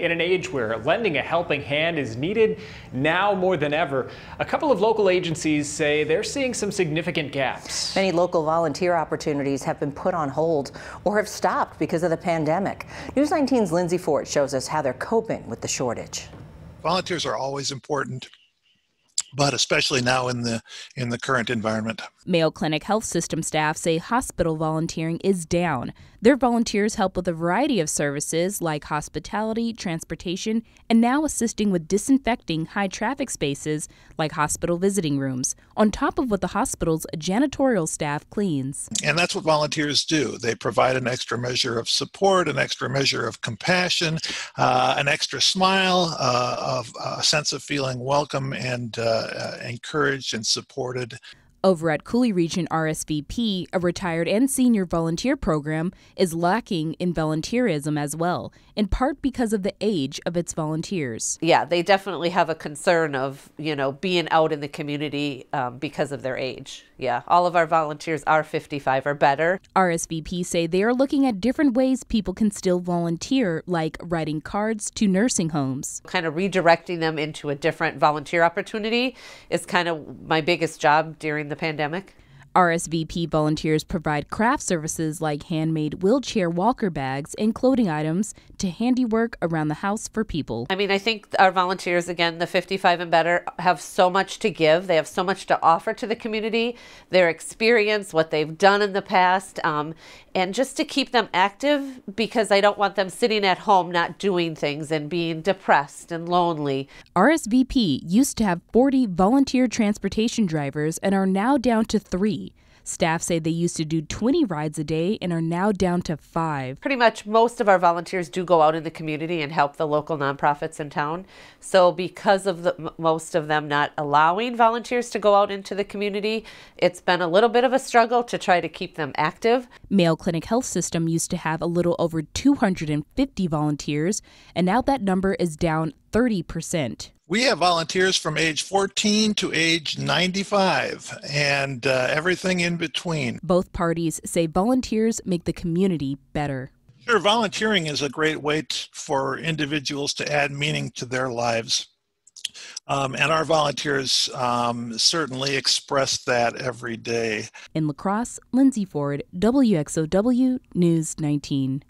In an age where lending a helping hand is needed now more than ever, a couple of local agencies say they're seeing some significant gaps. Many local volunteer opportunities have been put on hold or have stopped because of the pandemic. News 19's Lindsay Ford shows us how they're coping with the shortage. Volunteers are always important but especially now in the in the current environment. Mayo Clinic health system staff say hospital volunteering is down. Their volunteers help with a variety of services like hospitality, transportation, and now assisting with disinfecting high traffic spaces like hospital visiting rooms, on top of what the hospital's janitorial staff cleans. And that's what volunteers do. They provide an extra measure of support, an extra measure of compassion, uh, an extra smile, uh, of a sense of feeling welcome and uh, uh, Uh, encouraged and supported. Over at Coulee Region RSVP, a retired and senior volunteer program is lacking in volunteerism as well, in part because of the age of its volunteers. Yeah, they definitely have a concern of, you know, being out in the community um, because of their age. Yeah, all of our volunteers are 55 or better. RSVP say they are looking at different ways people can still volunteer, like writing cards to nursing homes. Kind of redirecting them into a different volunteer opportunity is kind of my biggest job during the pandemic. RSVP volunteers provide craft services like handmade wheelchair walker bags and clothing items to handiwork around the house for people. I mean, I think our volunteers, again, the 55 and better, have so much to give. They have so much to offer to the community, their experience, what they've done in the past, um, and just to keep them active because I don't want them sitting at home not doing things and being depressed and lonely. RSVP used to have 40 volunteer transportation drivers and are now down to three. Staff say they used to do 20 rides a day and are now down to five. Pretty much most of our volunteers do go out in the community and help the local nonprofits in town. So, because of the, most of them not allowing volunteers to go out into the community, it's been a little bit of a struggle to try to keep them active. Mayo Clinic Health System used to have a little over 250 volunteers, and now that number is down 30%. We have volunteers from age 14 to age 95 and uh, everything in between. Both parties say volunteers make the community better. Sure, volunteering is a great way t- for individuals to add meaning to their lives. Um, and our volunteers um, certainly express that every day. In La Crosse, Lindsay Ford, WXOW News 19.